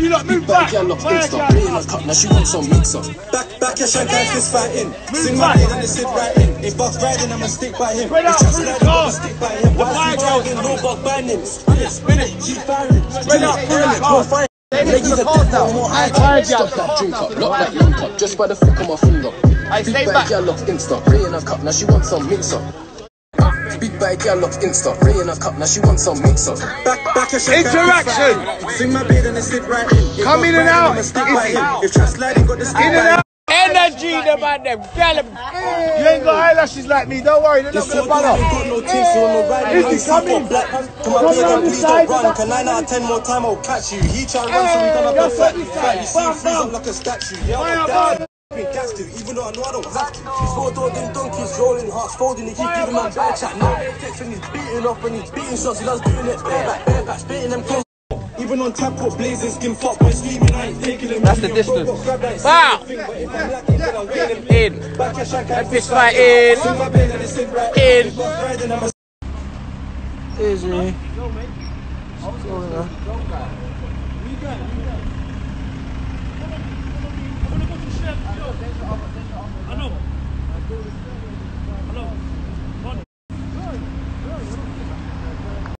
You lot move Back, back. girl, lock Fire insta. girl. Rating a cup, now she wants some mix up. Back, back your and fist fighting. Sing my name and they sit right in. If Buck's riding, I'ma stick by him. Spread out through the car. Stick by him. Why is he riding? No Buck ban him. Spin it, spin it, keep firing. Spread out through the car. Ladies are dead, no more eye Fire Stop that drink up, lock that link up, just by the flick of my finger. Big stay bad back. girl lock insta, rating a cup, now she wants some mixer. Big bad girl lock insta, rating a cup, now she wants some mixer. Back, back your shank Interaction. Sing my beard and then sit right in. If Come in and out. I'ma stick. If Chance sliding, got the stick In and out. Energy, the man, them. Tell them. You ain't got eyelashes like me. Don't worry, they're not gonna bad, bother. got no teeth, so no riding. Izzy, Hands come got in. black. Come Come up here round and the please side, don't run. Can nine out of ten more time I'll catch you. He try to run, so he done up Hey, a fat. You see him Bam, freeze up like a statue. Yeah, Fire, I'm fire. down. Been gas to, even though I know I don't have to. These four door them donkeys rolling, hearts folding, they keep giving man bad chat. Now they text when he's beating off, when he's beating shots, he loves doing it bareback, bareback, spitting them close. Even on tap, put blazing skin fuck, boy screaming, I ain't taking them. That's the distance. Wow. In. Back your shank and Fist fight in. Sing my pain and it's in right. In. Riding, I'm a Excuse me. What's going on?